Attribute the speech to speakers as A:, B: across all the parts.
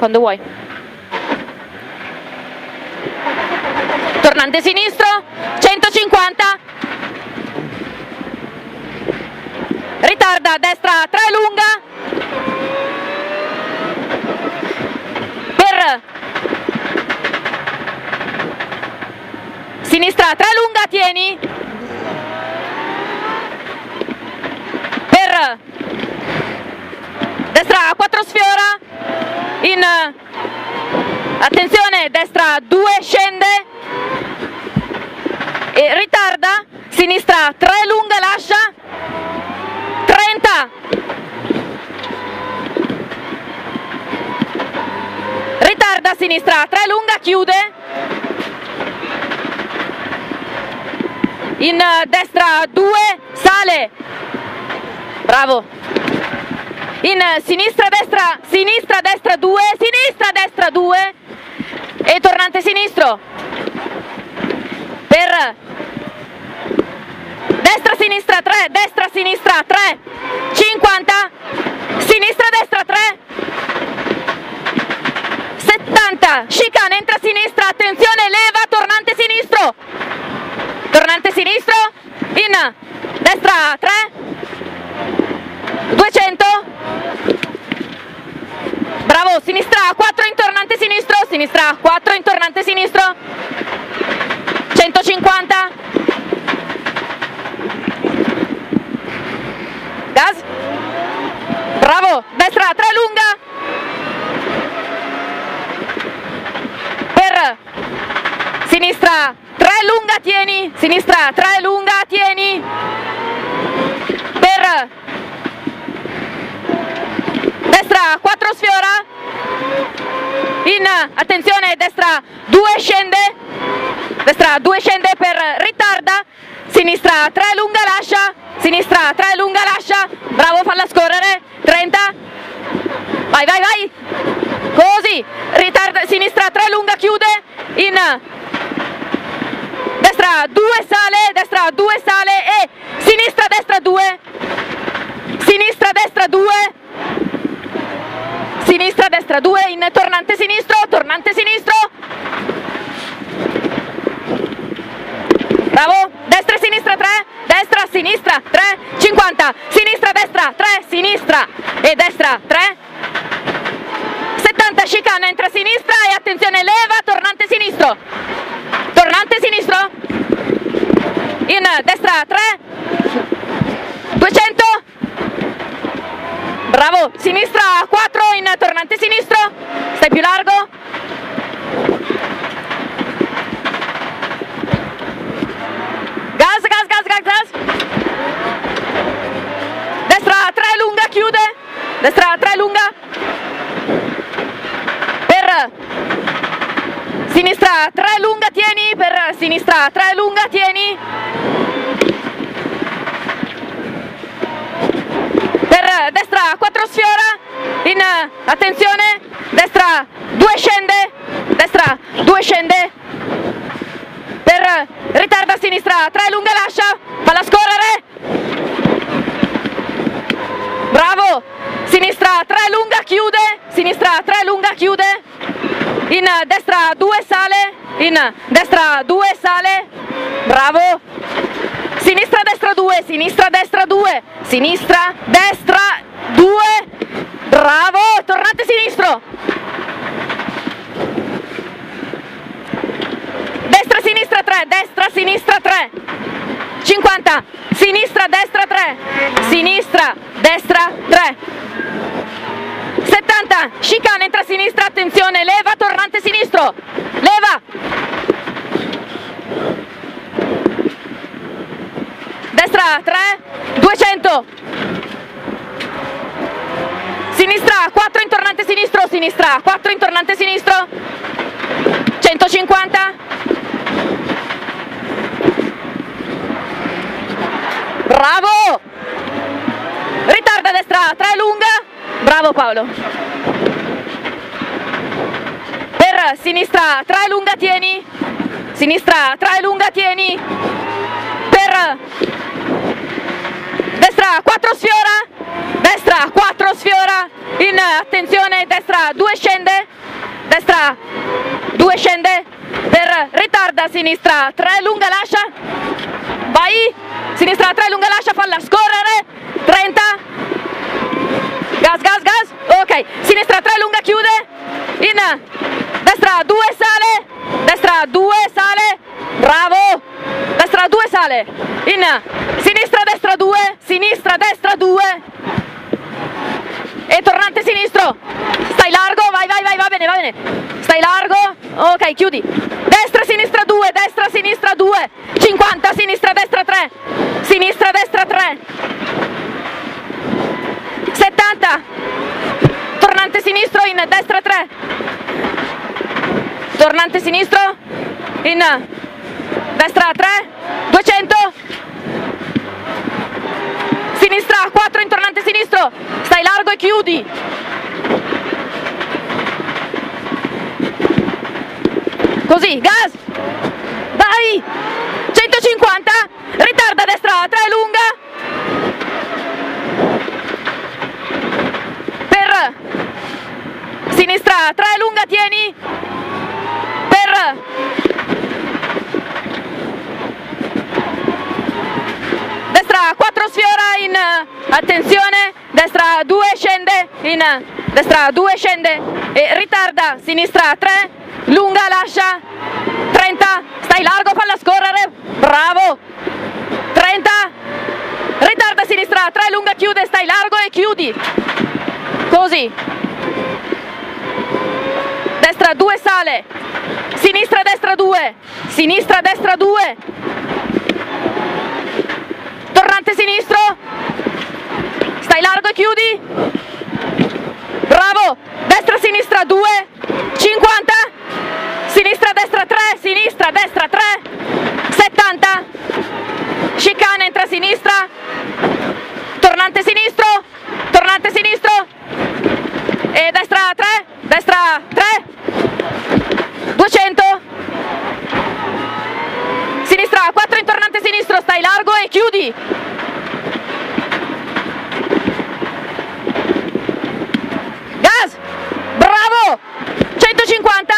A: quando vuoi. Tornante sinistro, 150. Ritarda, destra, 3 lunga. Per sinistra, 3 lunga, tieni. Per destra, 4 sfiora. In attenzione, destra, 2 scende. E ritarda, sinistra 3 lunga lascia, 30, ritarda, sinistra 3 lunga chiude, in destra 2 sale, bravo, in sinistra destra, sinistra destra 2, sinistra destra 2 e tornante sinistro. Per destra sinistra 3 destra sinistra 3 50 sinistra destra 3 70 chicane entra a sinistra. Attenzione leva tornante sinistro. Tornante sinistro. In destra 3 200 bravo sinistra 4 in tornante sinistro sinistra 4 in tornante sinistro. 150 gas. Bravo destra 3 lunga. Per sinistra 3 lunga tieni sinistra 3 lunga tieni per destra 4 sfiora. In attenzione destra 2 scende. Destra 2 scende per ritarda sinistra 3 lunga lascia sinistra 3 lunga lascia bravo falla scorrere 30 vai vai vai così ritarda sinistra 3 lunga chiude in destra 2 sale destra 2 sale e sinistra destra 2 sinistra destra 2 sinistra 2 in tornante sinistro tornante sinistro. Bravo. Destra sinistra 3 destra sinistra 3 50 sinistra destra 3 sinistra e destra 3 70 chicane entra a sinistra e attenzione leva tornante sinistro. Tornante sinistro. In destra 3 200 bravo sinistra 4 in tornante sinistro. Stai più largo. Gas gas gas gas gas. Destra 3 lunga chiude. Destra 3 lunga. Per sinistra 3 lunga tieni. Per sinistra 3 lunga tieni destra 4 sfiora. In attenzione destra 2 scende. Destra 2 scende. Per ritarda sinistra 3 lunga lascia falla scorrere. Bravo sinistra 3 lunga chiude sinistra 3 lunga chiude. In destra 2 sale. In destra 2 sale. Bravo 2 sinistra destra 2 sinistra destra 2 bravo tornate sinistro. Destra sinistra 3 destra sinistra 3 50 sinistra destra 3 sinistra destra 3 70 chicane entra a sinistra attenzione leva tornante sinistro leva destra 3 200 sinistra 4 in tornante sinistro sinistra 4 in tornante sinistro. 150 bravo! Ritarda destra 3 lunga bravo Paolo. Per sinistra 3 lunga tieni. Sinistra 3 lunga tieni. Per destra 4 sfiora destra 4 sfiora in attenzione destra 2 scende destra. 2 scende per ritarda sinistra. 3 lunga lascia. Vai. Sinistra 3 lunga lascia falla scorrere. 30 gas gas gas. Ok. Sinistra 3 lunga chiude. In destra 2 sale. Destra 2 sale. Bravo. Destra 2 sale. In sinistra destra 2 sinistra destra 2 e tornante sinistro stai largo vai vai vai va bene stai largo? Ok chiudi. Destra sinistra 2 destra sinistra 2 50 sinistra destra 3 sinistra destra 3 70 tornante sinistro in destra 3 tornante sinistro in destra 3 200 sinistra 4 in tornante sinistro. Stai largo e chiudi così gas! Vai! 150 ritarda destra 3 lunga! Per sinistra 3 lunga tieni! Per destra 4 sfiora in attenzione destra 2 scende in destra 2 scende e ritarda sinistra 3 lunga lascia 30 stai largo falla scorrere bravo 30 ritarda sinistra 3 lunga chiude stai largo e chiudi così. Destra 2 sale sinistra destra 2 sinistra destra 2 tornante sinistro stai largo e chiudi bravo destra sinistra 2 50 sinistra destra 3 sinistra destra 3 70 chicane entra sinistra. Tornante sinistro. Tornante sinistro. E destra 3 destra 3 200 sinistra 4 in tornante sinistro. Stai largo e chiudi gas bravo 150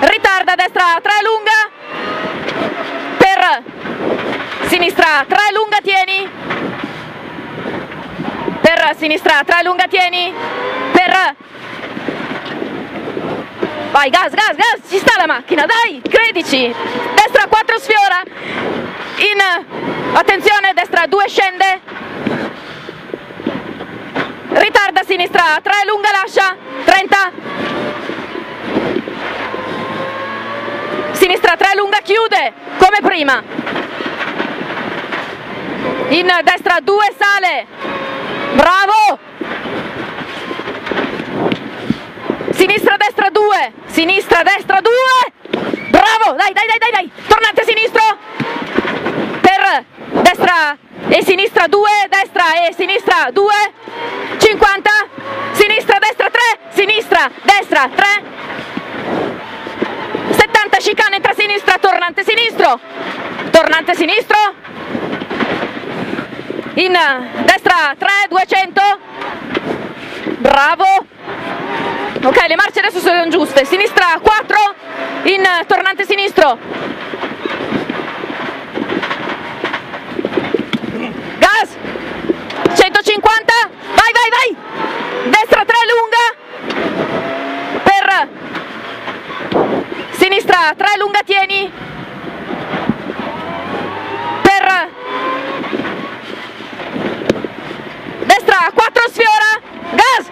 A: ritarda destra 3 lunga per sinistra 3 lunga tieni. Per sinistra 3 lunga tieni. Per vai gas gas gas ci sta la macchina dai credici. Destra 4 sfiora. In attenzione destra 2 scende. Ritarda sinistra 3 lunga lascia 30 sinistra 3 lunga chiude come prima in destra 2 sale. Bravo. Sinistra destra 2 sinistra destra 2 bravo. Dai dai dai dai dai. Tornante sinistro. Per destra e sinistra 2 destra e sinistra 2 50 sinistra destra 3 sinistra destra 3 70 chicane entra a sinistra. Tornante sinistro. Tornante sinistro in destra 3 200 bravo. Ok le marce adesso sono giuste. Sinistra 4 in tornante sinistro. Gas. 150 vai vai vai. Destra 3 lunga. Per sinistra 3 lunga tieni per destra 4 sfiora. Gas.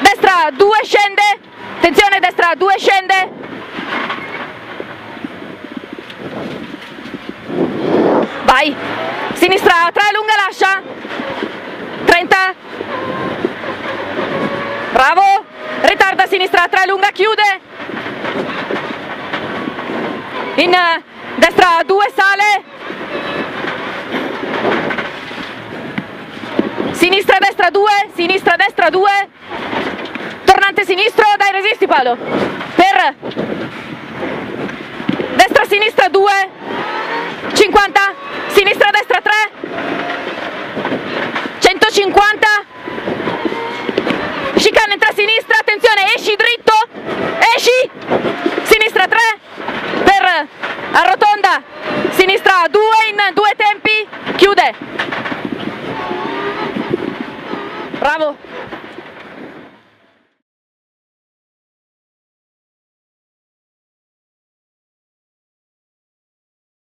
A: Destra 2 scende. Attenzione destra 2 scende. Vai. Sinistra 3 lunga lascia. 30 bravo. Ritarda sinistra 3 lunga chiude. In destra 2 sale sinistra destra 2 sinistra destra 2 tornante sinistro. Dai resisti palo per. Destra sinistra 2 50 sinistra destra 3 150